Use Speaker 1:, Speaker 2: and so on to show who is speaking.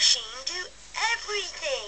Speaker 1: rushing into everything.